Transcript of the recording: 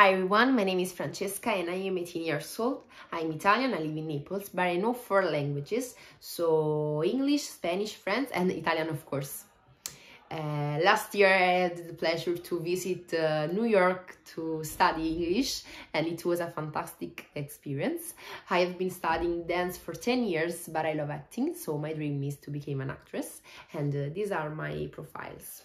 Hi everyone, my name is Francesca and I am 18 years old. I'm Italian, I live in Naples, but I know four languages, so English, Spanish, French and Italian of course. Uh, last year I had the pleasure to visit uh, New York to study English and it was a fantastic experience. I have been studying dance for 10 years but I love acting so my dream is to become an actress and uh, these are my profiles.